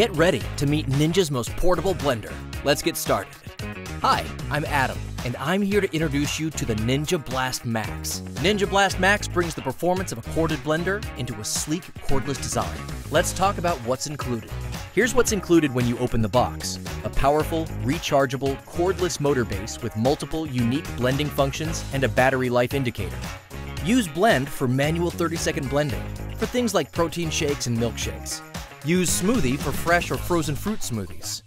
Get ready to meet Ninja's most portable blender. Let's get started. Hi, I'm Adam, and I'm here to introduce you to the Ninja Blast Max. Ninja Blast Max brings the performance of a corded blender into a sleek cordless design. Let's talk about what's included. Here's what's included when you open the box a powerful, rechargeable, cordless motor base with multiple unique blending functions and a battery life indicator. Use Blend for manual 30 second blending for things like protein shakes and milkshakes. Use Smoothie for fresh or frozen fruit smoothies.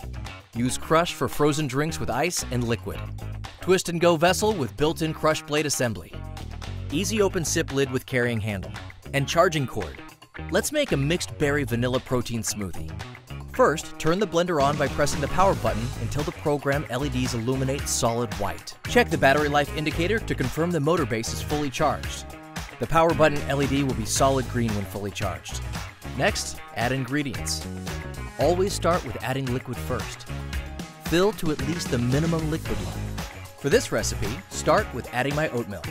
Use Crush for frozen drinks with ice and liquid. Twist and go vessel with built in crush blade assembly. Easy open sip lid with carrying handle. And charging cord. Let's make a mixed berry vanilla protein smoothie. First, turn the blender on by pressing the power button until the program LEDs illuminate solid white. Check the battery life indicator to confirm the motor base is fully charged. The power button LED will be solid green when fully charged. Next, add ingredients. Always start with adding liquid first. Fill to at least the minimum liquid level. For this recipe, start with adding my oat milk.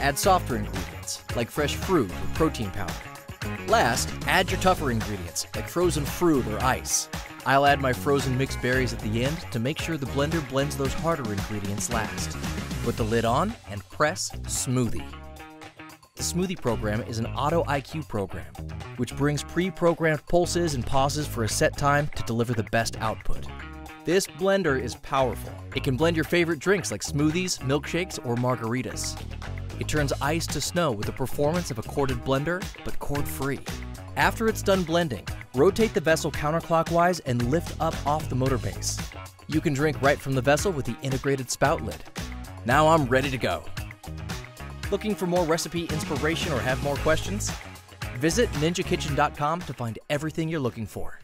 Add softer ingredients, like fresh fruit or protein powder. Last, add your tougher ingredients, like frozen fruit or ice. I'll add my frozen mixed berries at the end to make sure the blender blends those harder ingredients last. Put the lid on and press Smoothie. The Smoothie program is an Auto IQ program, which brings pre programmed pulses and pauses for a set time to deliver the best output. This blender is powerful. It can blend your favorite drinks like smoothies, milkshakes, or margaritas. It turns ice to snow with the performance of a corded blender, but cord free. After it's done blending, rotate the vessel counterclockwise and lift up off the motor base. You can drink right from the vessel with the integrated spout lid. Now I'm ready to go. Looking for more recipe inspiration or have more questions? Visit ninjakitchen.com to find everything you're looking for.